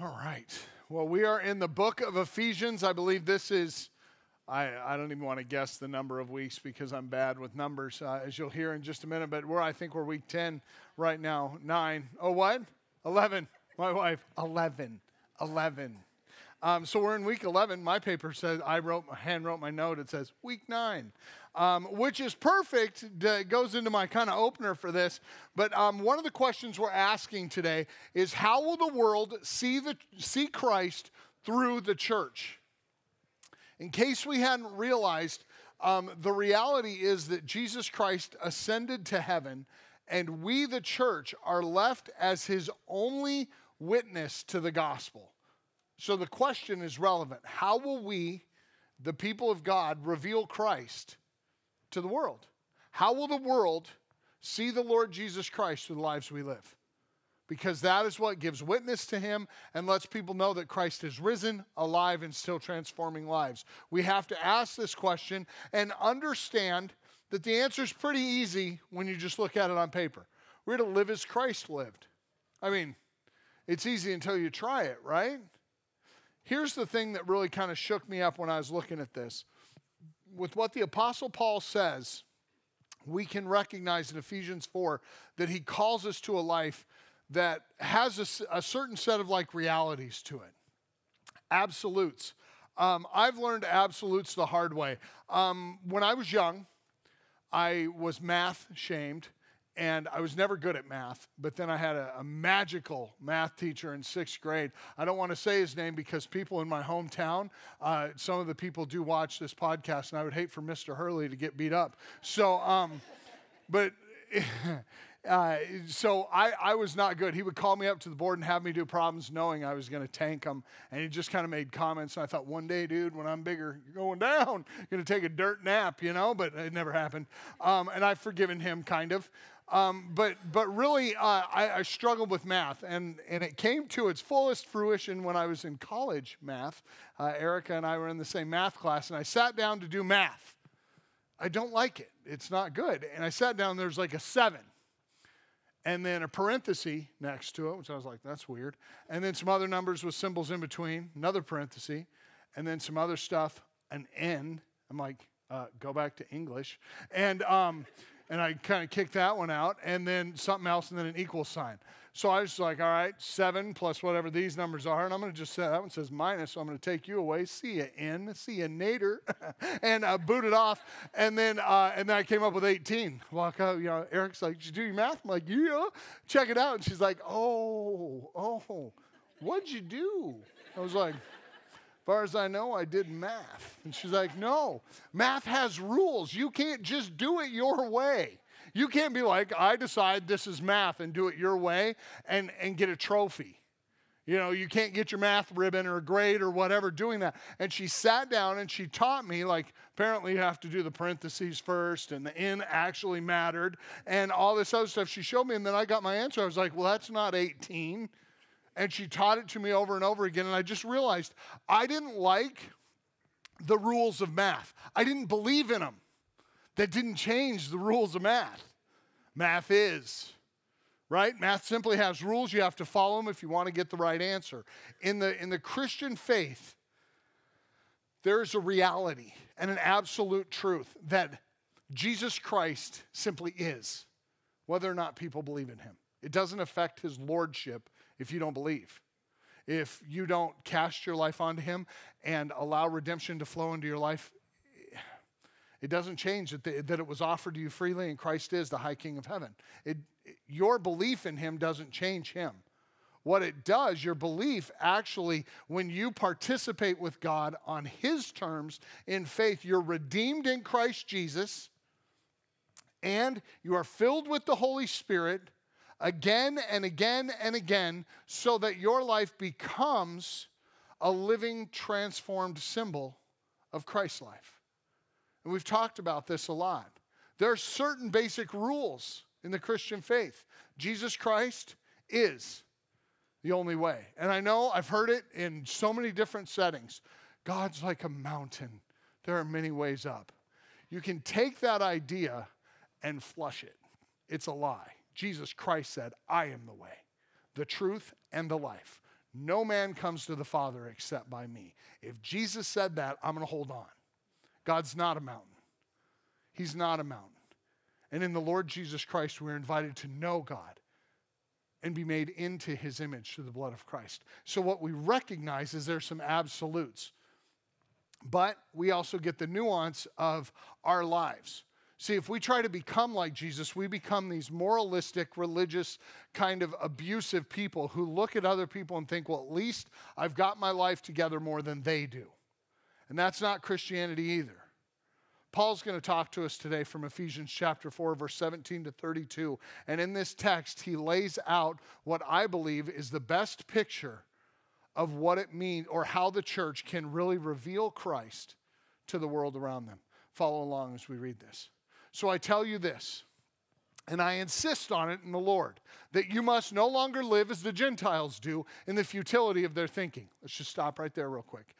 All right. Well, we are in the book of Ephesians. I believe this is, I, I don't even want to guess the number of weeks because I'm bad with numbers, uh, as you'll hear in just a minute. But we're, I think we're week 10 right now. Nine. Oh, what? 11. My wife. 11. 11. Um, so we're in week 11. My paper says, I wrote, hand wrote my note. It says week nine um, which is perfect. It goes into my kind of opener for this. But um, one of the questions we're asking today is how will the world see, the, see Christ through the church? In case we hadn't realized, um, the reality is that Jesus Christ ascended to heaven, and we, the church, are left as his only witness to the gospel. So the question is relevant. How will we, the people of God, reveal Christ to the world. How will the world see the Lord Jesus Christ through the lives we live? Because that is what gives witness to him and lets people know that Christ is risen, alive, and still transforming lives. We have to ask this question and understand that the answer is pretty easy when you just look at it on paper. We're to live as Christ lived. I mean, it's easy until you try it, right? Here's the thing that really kind of shook me up when I was looking at this with what the Apostle Paul says, we can recognize in Ephesians 4 that he calls us to a life that has a, a certain set of like realities to it. Absolutes. Um, I've learned absolutes the hard way. Um, when I was young, I was math shamed and I was never good at math, but then I had a, a, magical math teacher in sixth grade. I don't want to say his name because people in my hometown, uh, some of the people do watch this podcast, and I would hate for Mr. Hurley to get beat up. So, um, but. Uh, so I, I was not good. He would call me up to the board and have me do problems knowing I was going to tank him. And he just kind of made comments. And I thought, one day, dude, when I'm bigger, you're going down. You're going to take a dirt nap, you know? But it never happened. Um, and I've forgiven him, kind of. Um, but, but really, uh, I, I, struggled with math, and, and it came to its fullest fruition when I was in college math. Uh, Erica and I were in the same math class, and I sat down to do math. I don't like it, it's not good. And I sat down, there's like a seven, and then a parenthesis next to it, which I was like, that's weird. And then some other numbers with symbols in between, another parenthesis, and then some other stuff, an N. I'm like, uh, go back to English. And, um, and I kind of kicked that one out, and then something else, and then an equal sign. So I was like, all right, seven plus whatever these numbers are, and I'm going to just say that one says minus, so I'm going to take you away. See you in, see you nader, and uh, boot it off, and then uh, and then I came up with 18. Walk out, you know, Erica's like, did you do your math? I'm like, yeah. Check it out, and she's like, oh, oh, what'd you do? I was like far as I know, I did math. And she's like, No, math has rules. You can't just do it your way. You can't be like, I decide this is math and do it your way and, and get a trophy. You know, you can't get your math ribbon or a grade or whatever doing that. And she sat down and she taught me, like, apparently you have to do the parentheses first and the N actually mattered and all this other stuff. She showed me, and then I got my answer. I was like, well, that's not 18 and she taught it to me over and over again. And I just realized I didn't like the rules of math, I didn't believe in them. That didn't change the rules of math. Math is. Right? Math simply has rules. You have to follow them if you want to get the right answer. In the, in the Christian faith, there's a reality and an absolute truth that Jesus Christ simply is, whether or not people believe in him. It doesn't affect his lordship if you don't believe. If you don't cast your life onto Him and allow redemption to flow into your life, it doesn't change that, that it was offered to you freely and Christ is the high King of heaven. It, your belief in Him doesn't change Him. What it does, your belief actually, when you participate with God on His terms in faith, you're redeemed in Christ Jesus and you are filled with the Holy Spirit again and again and again so that your life becomes a living, transformed symbol of Christ's life. And we've talked about this a lot. There are certain basic rules in the Christian faith. Jesus Christ is the only way. And I know I've heard it in so many different settings. God's like a mountain, there are many ways up. You can take that idea and flush it, it's a lie. Jesus Christ said, I am the way, the truth, and the life. No man comes to the Father except by me. If Jesus said that, I'm going to hold on. God's not a mountain. He's not a mountain. And in the Lord Jesus Christ, we're invited to know God and be made into his image through the blood of Christ. So, what we recognize is there's some absolutes, but we also get the nuance of our lives. See, if we try to become like Jesus, we become these moralistic, religious, kind of abusive people who look at other people and think, well, at least I've got my life together more than they do. And that's not Christianity either. Paul's going to talk to us today from Ephesians chapter 4, verse 17 to 32. And in this text, he lays out what I believe is the best picture of what it means or how the church can really reveal Christ to the world around them. Follow along as we read this. So I tell you this, and I insist on it in the Lord, that you must no longer live as the Gentiles do in the futility of their thinking. Let's just stop right there, real quick.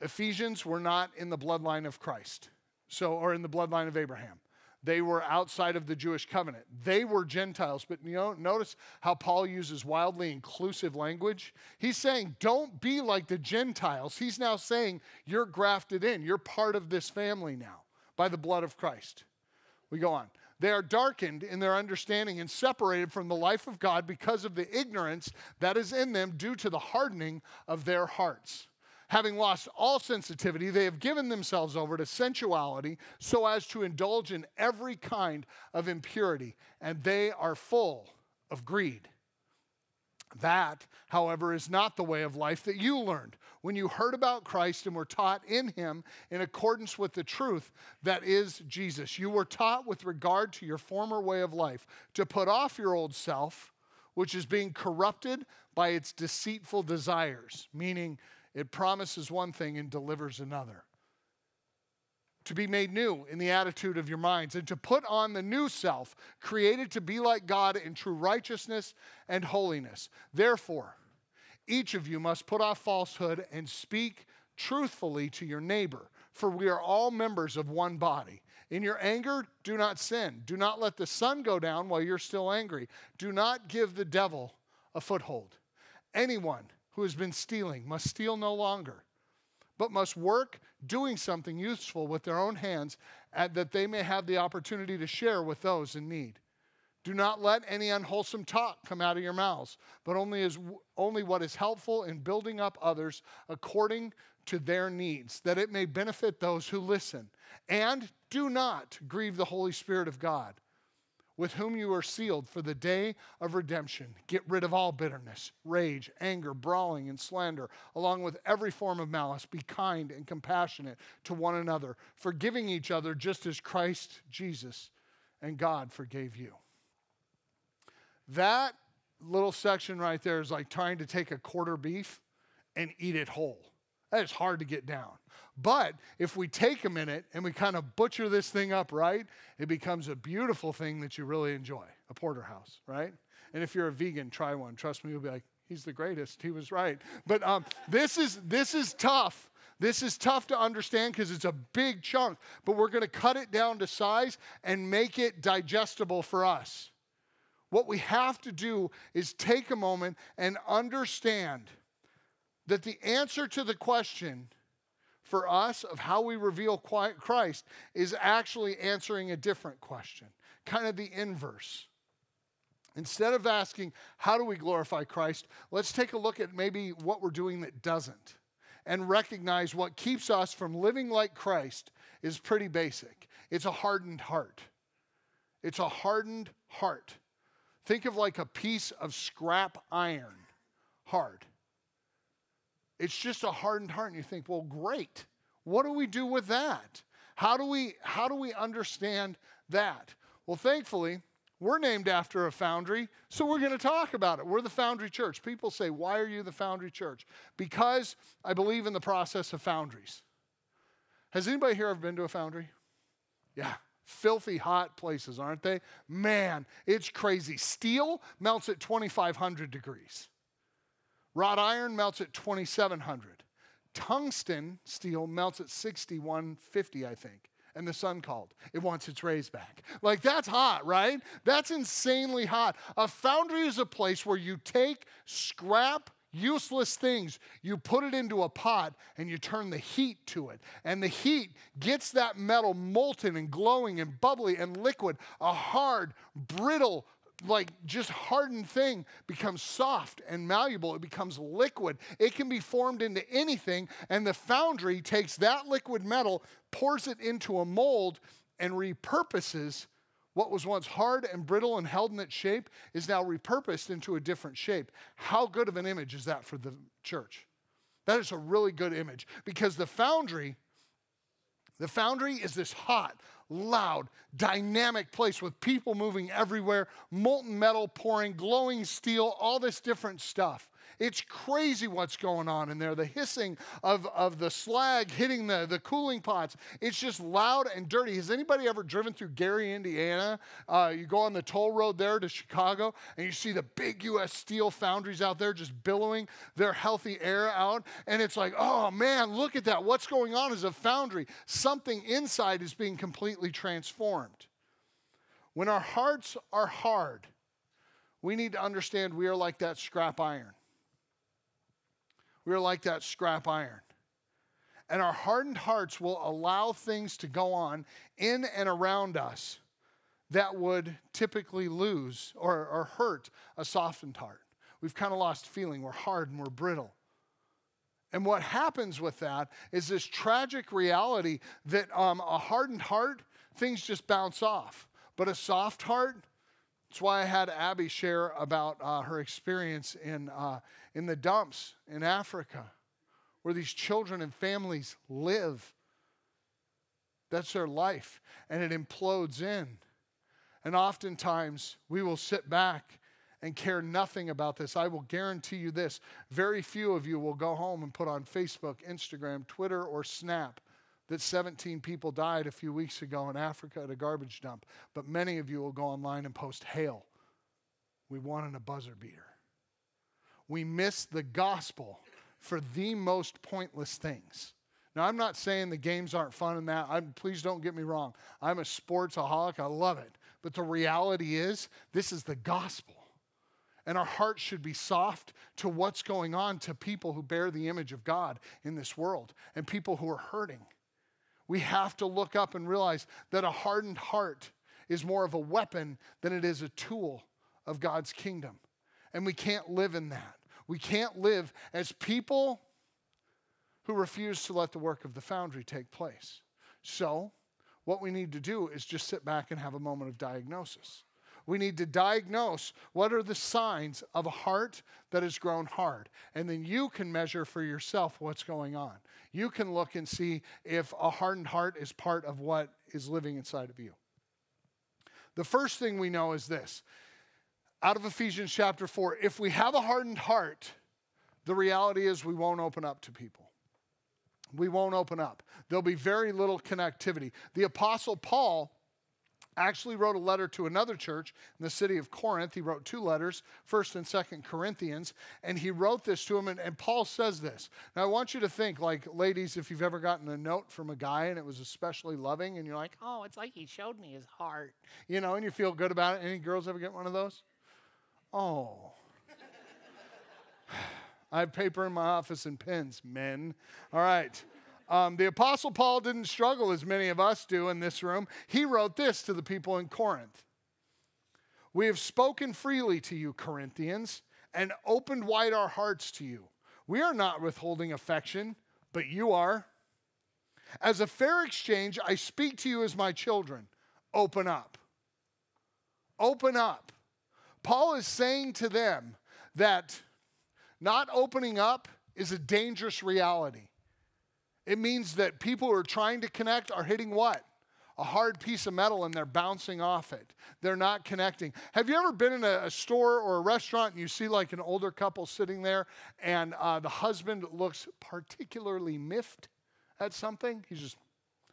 Ephesians were not in the bloodline of Christ so or in the bloodline of Abraham. They were outside of the Jewish covenant. They were Gentiles, but you know, notice how Paul uses wildly inclusive language. He's saying, don't be like the Gentiles. He's now saying, you're grafted in. You're part of this family now by the blood of Christ. We go on. They are darkened in their understanding and separated from the life of God because of the ignorance that is in them due to the hardening of their hearts having lost all sensitivity, they have given themselves over to sensuality so as to indulge in every kind of impurity, and they are full of greed. That, however, is not the way of life that you learned when you heard about Christ and were taught in him in accordance with the truth that is Jesus. You were taught with regard to your former way of life to put off your old self, which is being corrupted by its deceitful desires, meaning it promises one thing and delivers another. To be made new in the attitude of your minds, and to put on the new self, created to be like God in true righteousness and holiness. Therefore, each of you must put off falsehood and speak truthfully to your neighbor, for we are all members of one body. In your anger, do not sin. Do not let the sun go down while you're still angry. Do not give the devil a foothold. Anyone who has been stealing must steal no longer, but must work doing something useful with their own hands that they may have the opportunity to share with those in need. Do not let any unwholesome talk come out of your mouths, but only, as, only what is helpful in building up others according to their needs, that it may benefit those who listen. And do not grieve the Holy Spirit of God with whom you are sealed for the day of redemption. Get rid of all bitterness, rage, anger, brawling, and slander, along with every form of malice. Be kind and compassionate to one another, forgiving each other just as Christ Jesus and God forgave you. That little section right there is like trying to take a quarter beef and eat it whole. That is hard to get down. But if we take a minute and we kind of butcher this thing up right, it becomes a beautiful thing that you really enjoy a porterhouse, right? And if you're a vegan, try one. Trust me, you'll be like, he's the greatest. He was right. But um, this is this is tough. This is tough to understand because it's a big chunk, but we're going to cut it down to size and make it digestible for us. What we have to do is take a moment and understand that the answer to the question for us of how we reveal Christ is actually answering a different question, kind of the inverse. Instead of asking, how do we glorify Christ, let's take a look at maybe what we're doing that doesn't and recognize what keeps us from living like Christ is pretty basic. It's a hardened heart. It's a hardened heart. Think of like a piece of scrap iron, hard. It's just a hardened heart. And you think, well, great. What do we do with that? How do we, how do we understand that? Well, thankfully, we're named after a foundry, so we're going to talk about it. We're the Foundry Church. People say, Why are you the Foundry Church? Because I believe in the process of foundries. Has anybody here ever been to a foundry? Yeah, filthy hot places, aren't they? Man, it's crazy. Steel melts at 2,500 degrees. Wrought iron melts at 2700. Tungsten steel melts at 6150, I think. And the sun called. It wants its rays back. Like, that's hot, right? That's insanely hot. A foundry is a place where you take scrap useless things, you put it into a pot and you turn the heat to it. And the heat gets that metal molten and glowing and bubbly and liquid. A hard, brittle, like just hardened thing becomes soft and malleable. It becomes liquid. It can be formed into anything. And the foundry takes that liquid metal, pours it into a mold, and repurposes what was once hard and brittle and held in its shape is now repurposed into a different shape. How good of an image is that for the church? That is a really good image because the foundry, the foundry is this hot, loud, dynamic place with people moving everywhere, molten metal pouring, glowing steel, all this different stuff. It's crazy what's going on in there. The hissing of, of the slag hitting the, the cooling pots. It's just loud and dirty. Has anybody ever driven through Gary, Indiana? Uh, you go on the toll road there to Chicago and you see the big U.S. steel foundries out there just billowing their healthy air out. And it's like, oh man, look at that. What's going on is a foundry. Something inside is being completely transformed. When our hearts are hard, we need to understand we are like that scrap iron. We are like that scrap iron. And our hardened hearts will allow things to go on in and around us that would typically lose or, or hurt a softened heart. We've kind of lost feeling. We're hard and we're brittle. And what happens with that is this tragic reality that um, a hardened heart, things just bounce off. But a soft heart, that's why I had Abby share about uh, her experience in, uh, in the dumps in Africa, where these children and families live. That's their life, and it implodes in. And oftentimes, we will sit back and care nothing about this. I will guarantee you this very few of you will go home and put on Facebook, Instagram, Twitter, or Snap that 17 people died a few weeks ago in Africa at a garbage dump. But many of you will go online and post, Hail, we wanted a buzzer beater. We miss the gospel for the most pointless things. Now, I'm not saying the games aren't fun and that. I'm, please don't get me wrong. I'm a sportsaholic. I love it. But the reality is, this is the gospel. And our hearts should be soft to what's going on to people who bear the image of God in this world and people who are hurting. We have to look up and realize that a hardened heart is more of a weapon than it is a tool of God's kingdom. And we can't live in that. We can't live as people who refuse to let the work of the foundry take place. So, what we need to do is just sit back and have a moment of diagnosis. We need to diagnose what are the signs of a heart that has grown hard. And then you can measure for yourself what's going on. You can look and see if a hardened heart is part of what is living inside of you. The first thing we know is this out of Ephesians chapter 4 if we have a hardened heart, the reality is we won't open up to people. We won't open up. There'll be very little connectivity. The Apostle Paul actually wrote a letter to another church in the city of Corinth. He wrote two letters, 1st and 2nd Corinthians, and he wrote this to him. And, and, Paul says this. Now, I want you to think, like, ladies, if you've ever gotten a note from a guy and it was especially loving, and you're like, oh, it's like he showed me his heart, you know, and you feel good about it. Any girls ever get one of those? Oh. I have paper in my office and pens, men. All right. Um, the Apostle Paul didn't struggle as many of us do in this room. He wrote this to the people in Corinth We have spoken freely to you, Corinthians, and opened wide our hearts to you. We are not withholding affection, but you are. As a fair exchange, I speak to you as my children. Open up. Open up. Paul is saying to them that not opening up is a dangerous reality. It means that people who are trying to connect are hitting what? A hard piece of metal and they're bouncing off it. They're not connecting. Have you ever been in a, a store or a restaurant and you see like an older couple sitting there and uh, the husband looks particularly miffed at something? He's just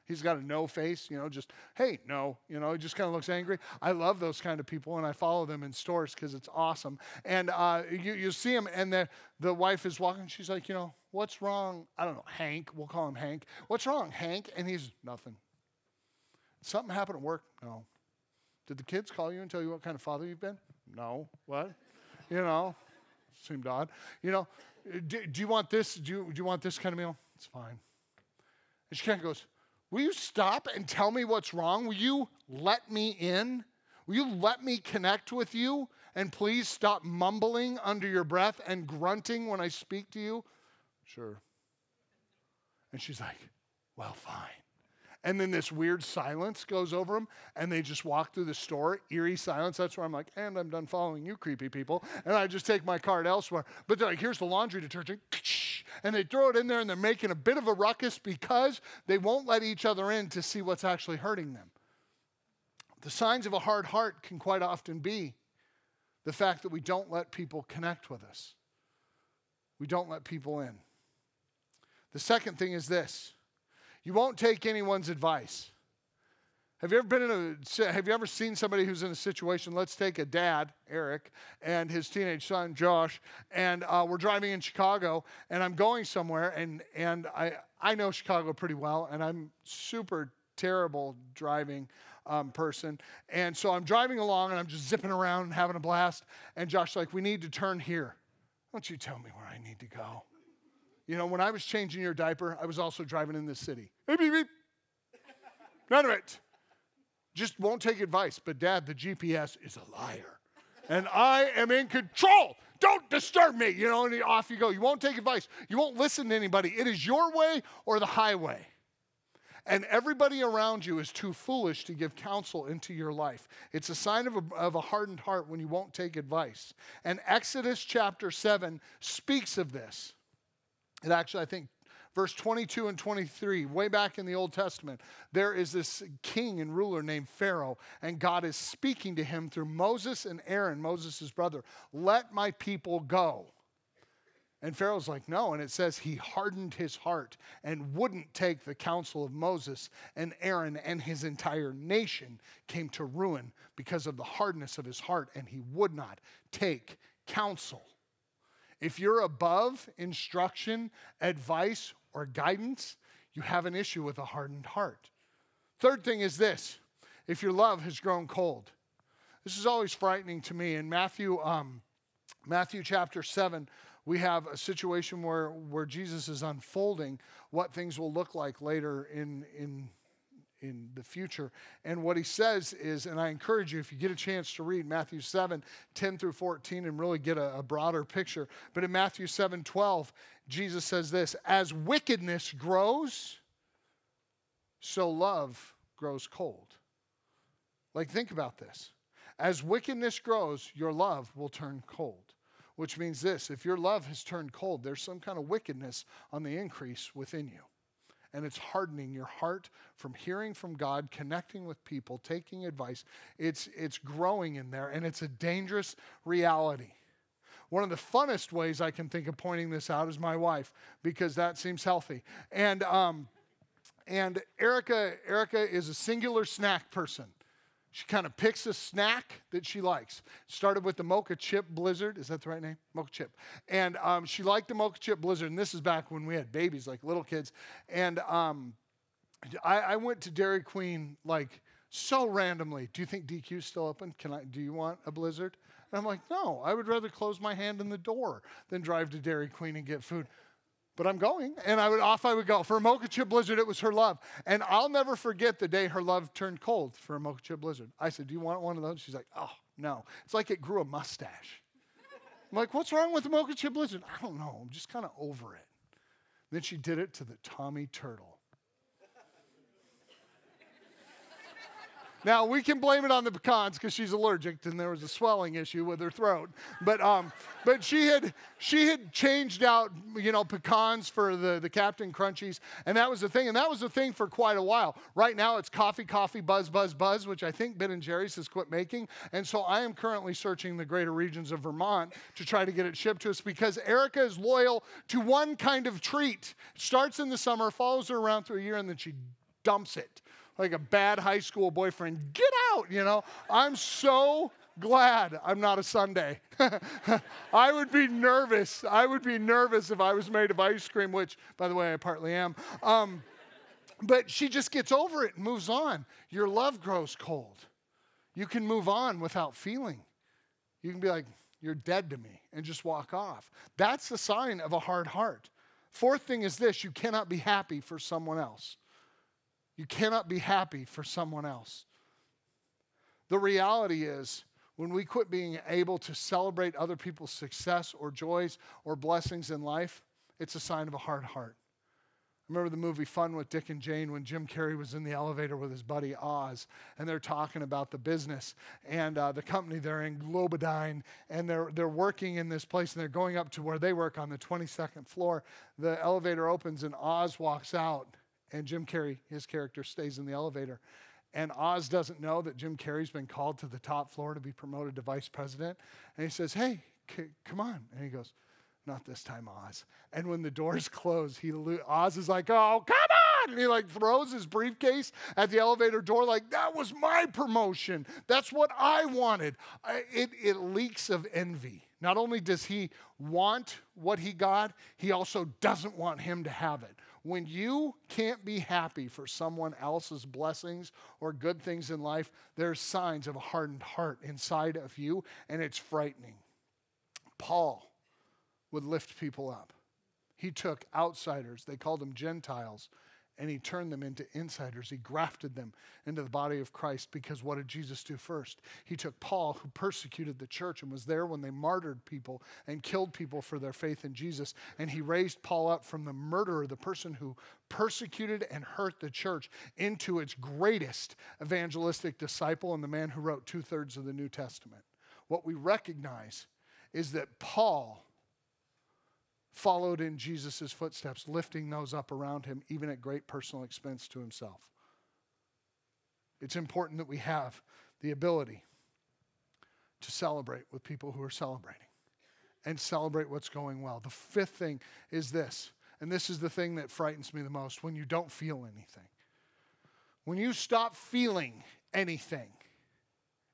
He's got a no face, you know, just, hey, no, you know, he just kind of looks angry. I love those kind of people, and I follow them in stores because it's awesome. And uh, you, you see him, and the, the wife is walking. She's like, you know, what's wrong? I don't know, Hank. We'll call him Hank. What's wrong, Hank? And he's, nothing. Something happened at work? No. Did the kids call you and tell you what kind of father you've been? No. What? You know, seemed odd. You know, do, do you want this? Do you, do you want this kind of meal? It's fine. And she kind of goes, Will you stop and tell me what's wrong? Will you let me in? Will you let me connect with you? And please stop mumbling under your breath and grunting when I speak to you? Sure. And she's like, Well, fine. And then this weird silence goes over them, and they just walk through the store, eerie silence. That's where I'm like, and I'm done following you, creepy people. And I just take my card elsewhere. But they're like, here's the laundry detergent. And they throw it in there, and they're making a bit of a ruckus because they won't let each other in to see what's actually hurting them. The signs of a hard heart can quite often be the fact that we don't let people connect with us, we don't let people in. The second thing is this you won't take anyone's advice. Have you ever been in a have you ever seen somebody who's in a situation? Let's take a dad, Eric, and his teenage son Josh, and uh, we're driving in Chicago, and I'm going somewhere, and and I I know Chicago pretty well, and I'm super terrible driving um, person, and so I'm driving along, and I'm just zipping around and having a blast, and Josh's like, "We need to turn here." Don't you tell me where I need to go? You know, when I was changing your diaper, I was also driving in this city. Beep, beep, beep. None of it. Just won't take advice. But dad, the GPS is a liar. And I am in control. Don't disturb me. You know, and off you go. You won't take advice. You won't listen to anybody. It is your way or the highway. And everybody around you is too foolish to give counsel into your life. It's a sign of a, of a hardened heart when you won't take advice. And Exodus chapter 7 speaks of this. It actually, I think, verse 22 and 23, way back in the Old Testament, there is this king and ruler named Pharaoh, and God is speaking to him through Moses and Aaron, Moses' brother. Let my people go. And Pharaoh's like, no. And it says he hardened his heart and wouldn't take the counsel of Moses and Aaron, and his entire nation came to ruin because of the hardness of his heart, and he would not take counsel. If you're above instruction, advice, or guidance, you have an issue with a hardened heart. Third thing is this if your love has grown cold. This is always frightening to me. In Matthew, um, Matthew chapter 7, we have a situation where, where Jesus is unfolding what things will look like later in, in in the future. And what he says is, and I encourage you, if you get a chance to read Matthew 7, 10 through 14, and really get a, a broader picture. But in Matthew 7, 12, Jesus says this As wickedness grows, so love grows cold. Like, think about this. As wickedness grows, your love will turn cold. Which means this if your love has turned cold, there's some kind of wickedness on the increase within you and it's hardening your heart from hearing from God, connecting with people, taking advice. It's, it's growing in there, and it's a dangerous reality. One of the funnest ways I can think of pointing this out is my wife, because that seems healthy. And, um, and Erica, Erica is a singular snack person. She kind of picks a snack that she likes. Started with the Mocha Chip Blizzard. Is that the right name? Mocha Chip. And um, she liked the Mocha Chip Blizzard. And this is back when we had babies, like little kids. And um, I, I, went to Dairy Queen like so randomly. Do you think DQ's still open? Can I? Do you want a Blizzard? And I'm like, no. I would rather close my hand in the door than drive to Dairy Queen and get food but I'm going. And I would off I would go. For a mocha chip blizzard, it was her love. And I'll never forget the day her love turned cold for a mocha chip blizzard. I said, Do you want one of those? She's like, Oh, no. It's like it grew a mustache. I'm like, what's wrong with the mocha chip blizzard? I don't know. I'm just kind of over it. Then she did it to the Tommy Turtle. Now we can blame it on the pecans because she's allergic and there was a swelling issue with her throat. But um, but she had she had changed out you know pecans for the the Captain Crunchies, and that was the thing. And that was the thing for quite a while. Right now it's coffee, coffee, buzz, buzz, buzz, which I think Ben and Jerry's has quit making. And so I am currently searching the greater regions of Vermont to try to get it shipped to us because Erica is loyal to one kind of treat. Starts in the summer, follows her around through a year, and then she dumps it like a bad high school boyfriend. Get out, you know. I'm so glad I'm not a sundae. I would be nervous. I would be nervous if I was made of ice cream, which, by the way, I partly am. Um, but she just gets over it and moves on. Your love grows cold. You can move on without feeling. You can be like, you're dead to me, and just walk off. That's the sign of a hard heart. Fourth thing is this you cannot be happy for someone else. You cannot be happy for someone else. The reality is, when we quit being able to celebrate other people's success or joys or blessings in life, it's a sign of a hard heart. Remember the movie Fun with Dick and Jane when Jim Carrey was in the elevator with his buddy Oz, and they're talking about the business and uh, the company they're in, Globodyne, and they're, they're working in this place and they're going up to where they work on the 22nd floor. The elevator opens and Oz walks out, and Jim Carrey, his character, stays in the elevator. And Oz doesn't know that Jim Carrey's been called to the top floor to be promoted to vice president. And he says, Hey, c- come on. And he goes, not this time, Oz. And when the doors close, he Oz is like, "Oh, come on!" And he like throws his briefcase at the elevator door, like that was my promotion. That's what I wanted. I, it it leaks of envy. Not only does he want what he got, he also doesn't want him to have it. When you can't be happy for someone else's blessings or good things in life, there's signs of a hardened heart inside of you, and it's frightening. Paul would lift people up. He took outsiders, they called them Gentiles, and he turned them into insiders. He grafted them into the body of Christ because what did Jesus do first? He took Paul, who persecuted the church and was there when they martyred people and killed people for their faith in Jesus, and he raised Paul up from the murderer, the person who persecuted and hurt the church, into its greatest evangelistic disciple and the man who wrote two thirds of the New Testament. What we recognize is that Paul followed in Jesus' footsteps, lifting those up around him, even at great personal expense to himself. It's important that we have the ability to celebrate with people who are celebrating and celebrate what's going well. The fifth thing is this, and this is the thing that frightens me the most when you don't feel anything. When you stop feeling anything,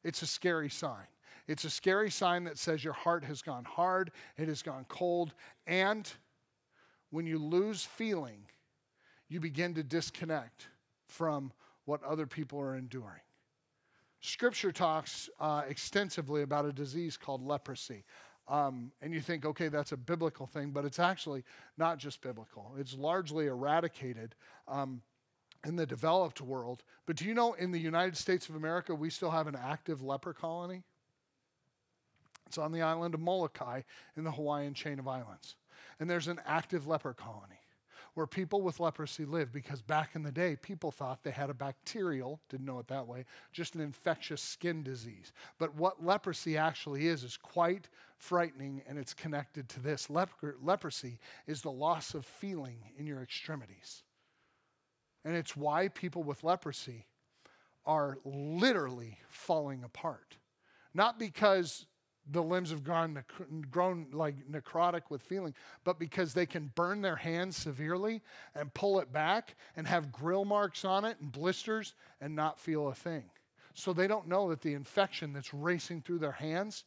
it's a scary sign. It's a scary sign that says your heart has gone hard, it has gone cold, and when you lose feeling, you begin to disconnect from what other people are enduring. Scripture talks uh, extensively about a disease called leprosy. Um, and you think, okay, that's a biblical thing, but it's actually not just biblical. It's largely eradicated um, in the developed world. But do you know in the United States of America, we still have an active leper colony? It's on the island of Molokai in the Hawaiian chain of islands. And there's an active leper colony where people with leprosy live because back in the day, people thought they had a bacterial, didn't know it that way, just an infectious skin disease. But what leprosy actually is, is quite frightening and it's connected to this. leprosy is the loss of feeling in your extremities. And it's why people with leprosy are literally falling apart. Not because the limbs have gone, grown like necrotic with feeling, but because they can burn their hands severely and pull it back and have grill marks on it and blisters and not feel a thing. So they don't know that the infection that's racing through their hands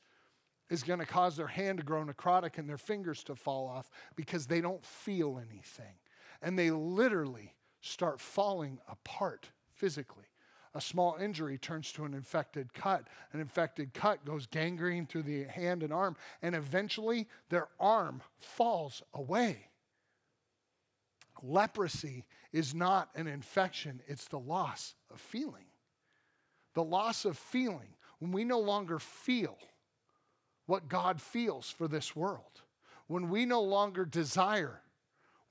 is going to cause their hand to grow necrotic and their fingers to fall off because they don't feel anything. And they literally start falling apart physically. A small injury turns to an infected cut. An infected cut goes gangrene through the hand and arm, and eventually their arm falls away. Leprosy is not an infection, it's the loss of feeling. The loss of feeling, when we no longer feel what God feels for this world, when we no longer desire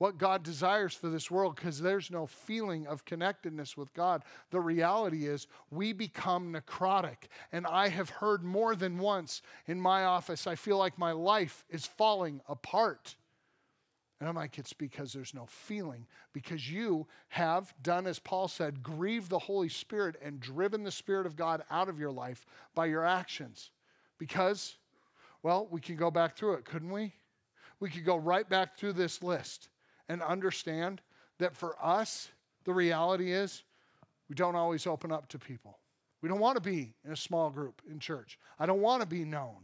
what God desires for this world because there's no feeling of connectedness with God. The reality is we become necrotic. And I have heard more than once in my office, I feel like my life is falling apart. And I'm like, it's because there's no feeling, because you have done, as Paul said, grieved the Holy Spirit and driven the Spirit of God out of your life by your actions. Because, well, we can go back through it, couldn't we? We could go right back through this list and understand that for us, the reality is we don't always open up to people. We don't want to be in a small group in church. I don't want to be known.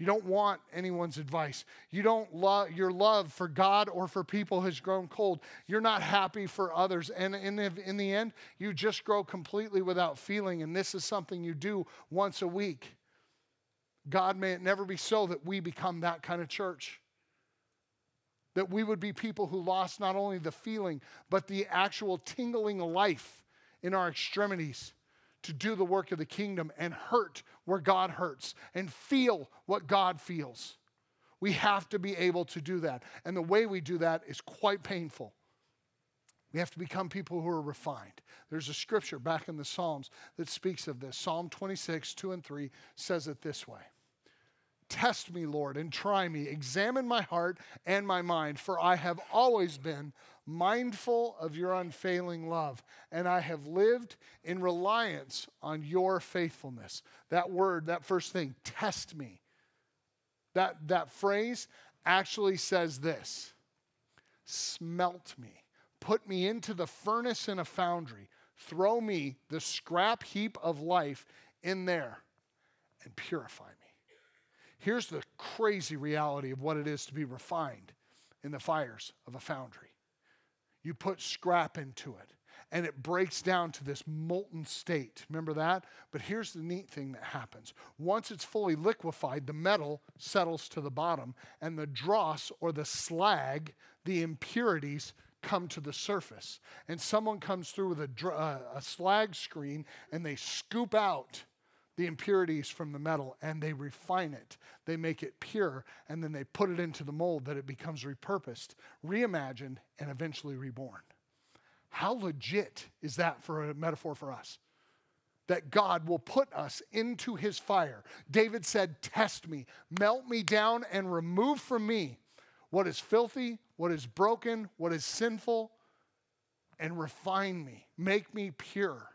You don't want anyone's advice. You don't love your love for God or for people has grown cold. You're not happy for others. And in the, in the end, you just grow completely without feeling. And this is something you do once a week. God, may it never be so that we become that kind of church. That we would be people who lost not only the feeling, but the actual tingling life in our extremities to do the work of the kingdom and hurt where God hurts and feel what God feels. We have to be able to do that. And the way we do that is quite painful. We have to become people who are refined. There's a scripture back in the Psalms that speaks of this. Psalm 26, 2 and 3 says it this way Test me, Lord, and try me. Examine my heart and my mind, for I have always been mindful of your unfailing love, and I have lived in reliance on your faithfulness. That word, that first thing, test me. That, that phrase actually says this smelt me, put me into the furnace in a foundry, throw me, the scrap heap of life, in there, and purify me. Here's the crazy reality of what it is to be refined in the fires of a foundry. You put scrap into it, and it breaks down to this molten state. Remember that? But here's the neat thing that happens. Once it's fully liquefied, the metal settles to the bottom, and the dross or the slag, the impurities, come to the surface. And someone comes through with a, uh, a slag screen and they scoop out the impurities from the metal and they refine it. They make it pure and then they put it into the mold that it becomes repurposed, reimagined, and eventually reborn. How legit is that for a metaphor for us? That God will put us into his fire. David said, Test me, melt me down, and remove from me what is filthy, what is broken, what is sinful, and refine me, make me pure.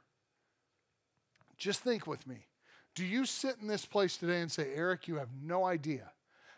Just think with me. Do you sit in this place today and say, Eric, you have no idea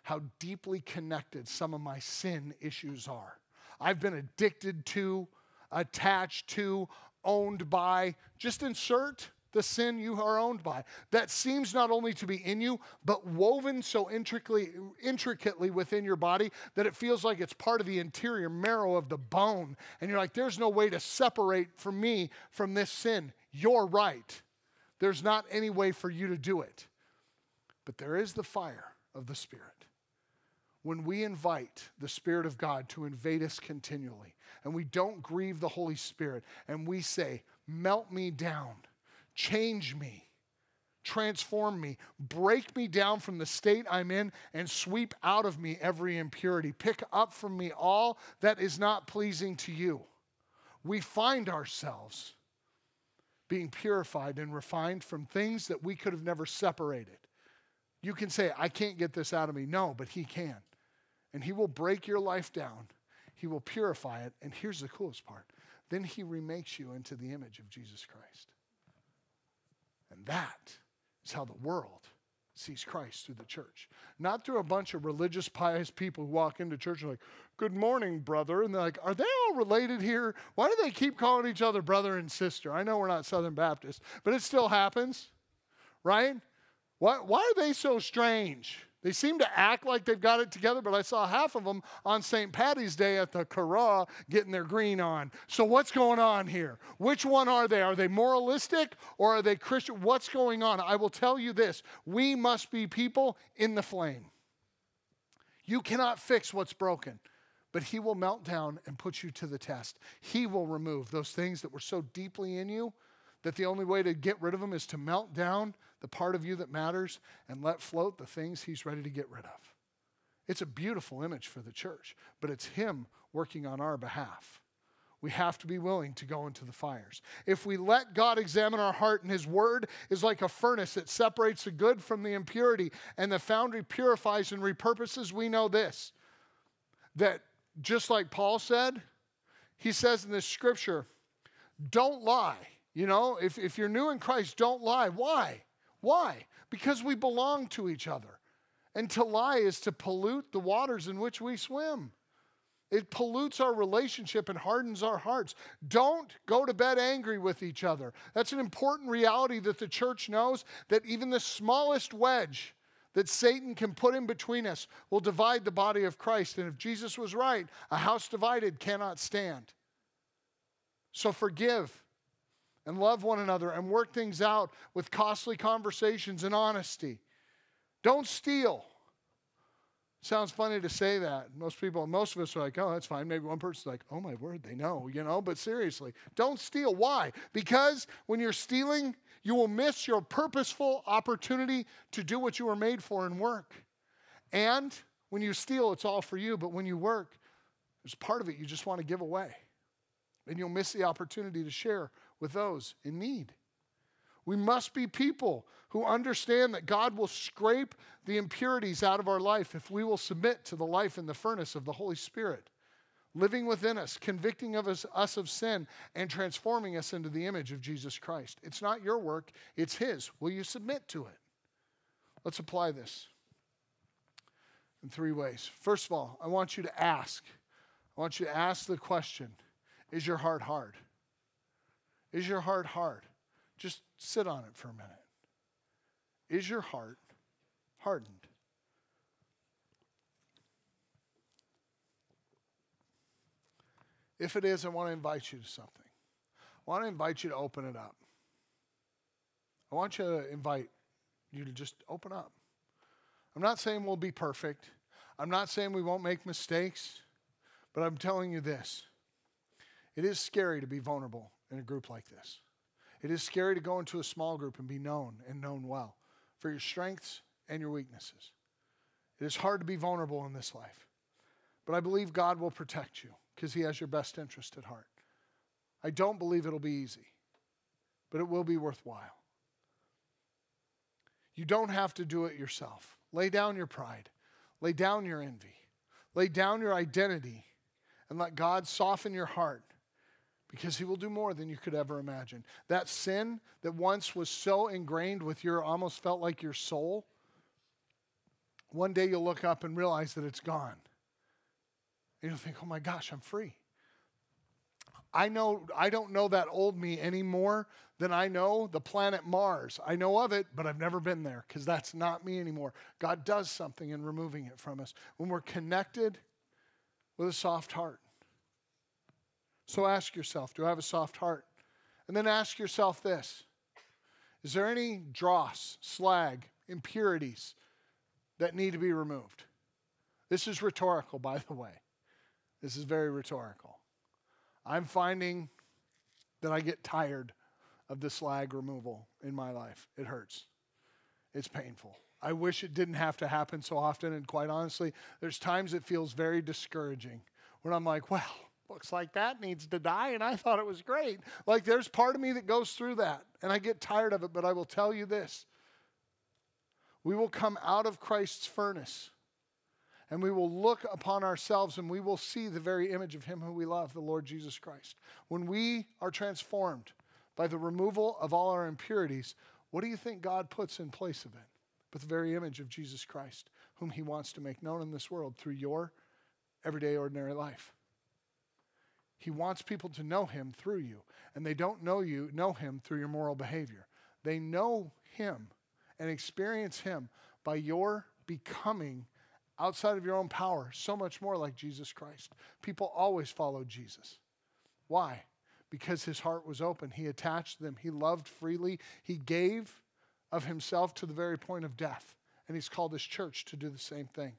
how deeply connected some of my sin issues are? I've been addicted to, attached to, owned by. Just insert the sin you are owned by. That seems not only to be in you, but woven so intricately, intricately within your body that it feels like it's part of the interior marrow of the bone. And you're like, there's no way to separate from me from this sin. You're right. There's not any way for you to do it. But there is the fire of the Spirit. When we invite the Spirit of God to invade us continually, and we don't grieve the Holy Spirit, and we say, Melt me down, change me, transform me, break me down from the state I'm in, and sweep out of me every impurity. Pick up from me all that is not pleasing to you. We find ourselves being purified and refined from things that we could have never separated. You can say, I can't get this out of me. No, but He can. And He will break your life down he will purify it. And here's the coolest part then He remakes you into the image of Jesus Christ. And that is how the world sees Christ through the church. Not through a bunch of religious, pious people who walk into church and like, Good morning, brother. And they're like, Are they all related here? Why do they keep calling each other brother and sister? I know we're not Southern Baptists, but it still happens, right? Why, why are they so strange? They seem to act like they've got it together, but I saw half of them on St. Patty's Day at the Cara getting their green on. So, what's going on here? Which one are they? Are they moralistic or are they Christian? What's going on? I will tell you this we must be people in the flame. You cannot fix what's broken, but He will melt down and put you to the test. He will remove those things that were so deeply in you that the only way to get rid of them is to melt down the part of you that matters and let float the things he's ready to get rid of. It's a beautiful image for the church, but it's him working on our behalf. We have to be willing to go into the fires. If we let God examine our heart, and His Word is like a furnace that separates the good from the impurity, and the foundry purifies and repurposes, we know this that just like Paul said, he says in this scripture, don't lie. You know, if, if you're new in Christ, don't lie. Why? Why? Because we belong to each other. And to lie is to pollute the waters in which we swim. It pollutes our relationship and hardens our hearts. Don't go to bed angry with each other. That's an important reality that the church knows that even the smallest wedge that Satan can put in between us will divide the body of Christ. And if Jesus was right, a house divided cannot stand. So forgive and love one another and work things out with costly conversations and honesty. Don't steal. Sounds funny to say that. Most people, most of us are like, oh, that's fine. Maybe one person's like, oh my word, they know, you know, but seriously, don't steal. Why? Because when you're stealing, you will miss your purposeful opportunity to do what you were made for and work. And when you steal, it's all for you, but when you work, there's part of it you just want to give away. And you'll miss the opportunity to share with those in need. We must be people who understand that God will scrape the impurities out of our life if we will submit to the life in the furnace of the Holy Spirit, living within us, convicting of us, us of sin, and transforming us into the image of Jesus Christ. It's not your work, it's His. Will you submit to it? Let's apply this in three ways. First of all, I want you to ask. I want you to ask the question Is your heart hard? Is your heart hard? Just sit on it for a minute. Is your heart hardened? If it is, I want to invite you to something. I want to invite you to open it up. I want you to invite you to just open up. I'm not saying we'll be perfect. I'm not saying we won't make mistakes, but I'm telling you this. It is scary to be vulnerable in a group like this. It is scary to go into a small group and be known and known well for your strengths and your weaknesses. It is hard to be vulnerable in this life. But I believe God will protect you because He has your best interest at heart. I don't believe it'll be easy, but it will be worthwhile. You don't have to do it yourself. Lay down your pride, lay down your envy, lay down your identity, and let God soften your heart because he will do more than you could ever imagine. That sin that once was so ingrained with your almost felt like your soul, one day you'll look up and realize that it's gone. You'll think, oh my gosh, I'm free. I know I don't know that old me anymore than I know the planet Mars. I know of it, but I've never been there because that's not me anymore. God does something in removing it from us when we're connected with a soft heart. So ask yourself do I have a soft heart? And then ask yourself this Is there any dross, slag, impurities that need to be removed? This is rhetorical, by the way. This is very rhetorical. I'm finding that I get tired of the slag removal in my life. It hurts, it's painful. I wish it didn't have to happen so often. And quite honestly, there's times it feels very discouraging when I'm like, well, looks like that needs to die, and I thought it was great. Like there's part of me that goes through that, and I get tired of it, but I will tell you this we will come out of Christ's furnace. And we will look upon ourselves and we will see the very image of Him who we love, the Lord Jesus Christ. When we are transformed by the removal of all our impurities, what do you think God puts in place of it? But the very image of Jesus Christ, whom He wants to make known in this world through your everyday, ordinary life. He wants people to know him through you. And they don't know you, know him through your moral behavior. They know him and experience him by your becoming outside of your own power so much more like Jesus Christ. People always followed Jesus. Why? Because his heart was open. He attached them. He loved freely. He gave of himself to the very point of death. And he's called his church to do the same thing.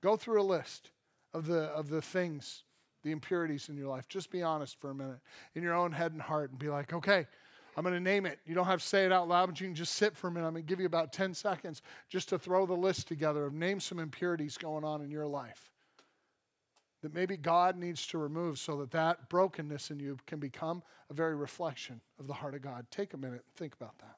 Go through a list of the, of the things the impurities in your life. Just be honest for a minute in your own head and heart and be like, okay, I'm going to name it. You don't have to say it out loud, but you can just sit for a minute. I'm going to give you about 10 seconds just to throw the list together of name some impurities going on in your life that maybe God needs to remove so that that brokenness in you can become a very reflection of the heart of God. Take a minute and think about that.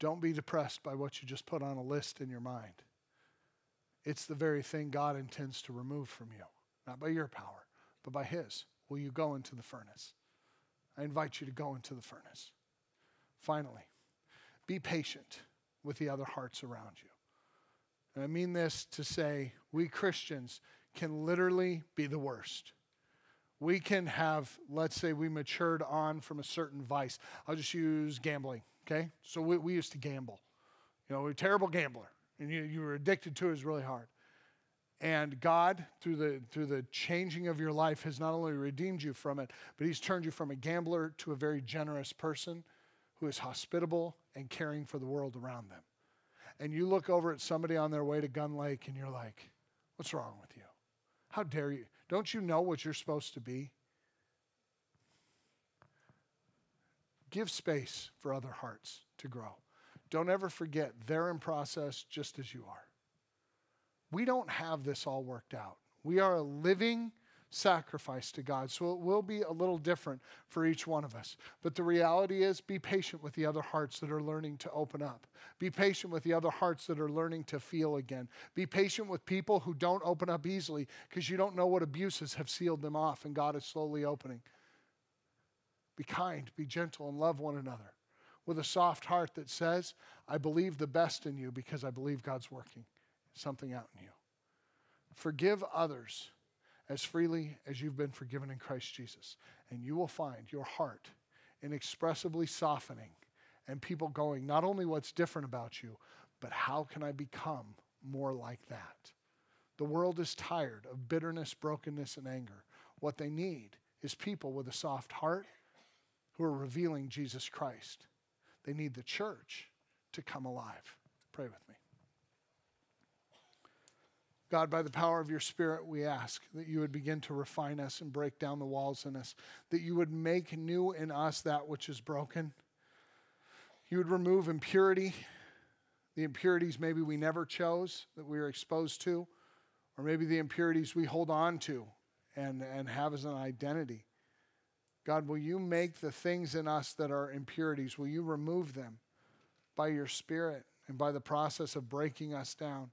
Don't be depressed by what you just put on a list in your mind. It's the very thing God intends to remove from you, not by your power, but by His. Will you go into the furnace? I invite you to go into the furnace. Finally, be patient with the other hearts around you. And I mean this to say we Christians can literally be the worst. We can have, let's say, we matured on from a certain vice. I'll just use gambling Okay? So we, we used to gamble. You know, we are a terrible gambler. and you, you were addicted to it is really hard. And God, through the, through the changing of your life, has not only redeemed you from it, but He's turned you from a gambler to a very generous person who is hospitable and caring for the world around them. And you look over at somebody on their way to Gun Lake and you're like, what's wrong with you? How dare you? Don't you know what you're supposed to be? Give space for other hearts to grow. Don't ever forget they're in process just as you are. We don't have this all worked out. We are a living sacrifice to God. So it will be a little different for each one of us. But the reality is, be patient with the other hearts that are learning to open up. Be patient with the other hearts that are learning to feel again. Be patient with people who don't open up easily because you don't know what abuses have sealed them off and God is slowly opening. Be kind, be gentle, and love one another with a soft heart that says, I believe the best in you because I believe God's working something out in you. Forgive others as freely as you've been forgiven in Christ Jesus. And you will find your heart inexpressibly softening and people going, not only what's different about you, but how can I become more like that? The world is tired of bitterness, brokenness, and anger. What they need is people with a soft heart who are revealing Jesus Christ. They need the church to come alive. Pray with me. God, by the power of your Spirit, we ask that you would begin to refine us and break down the walls in us, that you would make new in us that which is broken. You would remove impurity, the impurities maybe we never chose that we were exposed to, or maybe the impurities we hold on to and, and have as an identity. God, will you make the things in us that are impurities, will you remove them by your Spirit and by the process of breaking us down?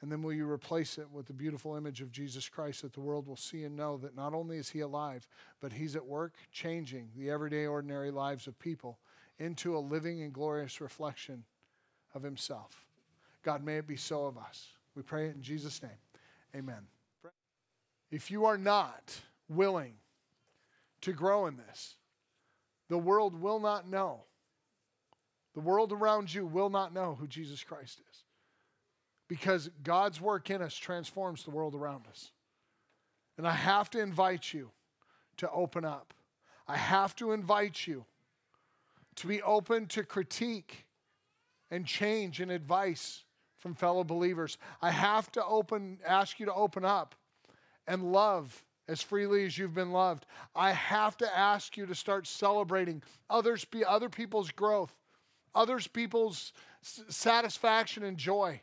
And then will you replace it with the beautiful image of Jesus Christ that the world will see and know that not only is he alive, but he's at work changing the everyday, ordinary lives of people into a living and glorious reflection of himself. God, may it be so of us. We pray it in Jesus' name. Amen. If you are not willing to grow in this, the world will not know. The world around you will not know who Jesus Christ is because God's work in us transforms the world around us. And I have to invite you to open up. I have to invite you to be open to critique and change and advice from fellow believers. I have to open ask you to open up and love as freely as you've been loved. I have to ask you to start celebrating others be other people's growth, others people's satisfaction and joy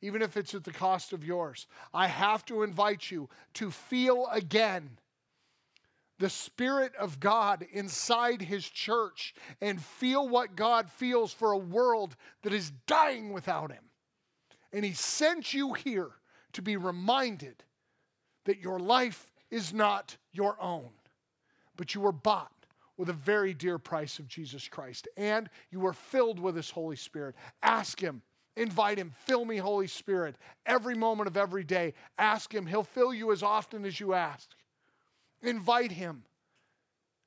even if it's at the cost of yours. I have to invite you to feel again the Spirit of God inside His church and feel what God feels for a world that is dying without Him. And He sent you here to be reminded that your life is not your own, but you were bought with a very dear price of Jesus Christ, and you were filled with His Holy Spirit. Ask Him Invite Him. Fill me, Holy Spirit. Every moment of every day, ask Him. He'll fill you as often as you ask. Invite Him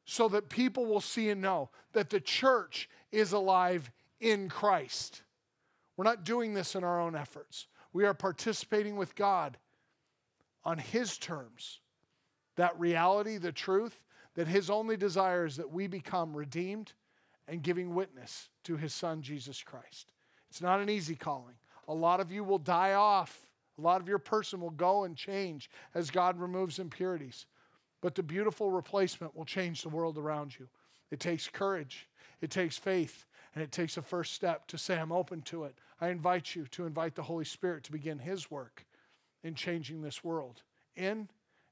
so that people will see and know that the church is alive in Christ. We're not doing this in our own efforts, we are participating with God on His terms. That reality, the truth, that His only desire is that we become redeemed and giving witness to His Son, Jesus Christ. It's not an easy calling. A lot of you will die off. A lot of your person will go and change as God removes impurities. But the beautiful replacement will change the world around you. It takes courage, it takes faith, and it takes a first step to say, I'm open to it. I invite you to invite the Holy Spirit to begin His work in changing this world in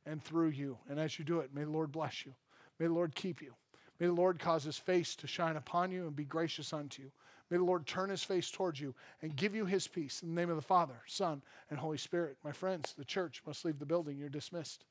and through you. And as you do it, may the Lord bless you. May the Lord keep you. May the Lord cause His face to shine upon you and be gracious unto you. May the Lord turn his face towards you and give you his peace. In the name of the Father, Son, and Holy Spirit. My friends, the church must leave the building. You're dismissed.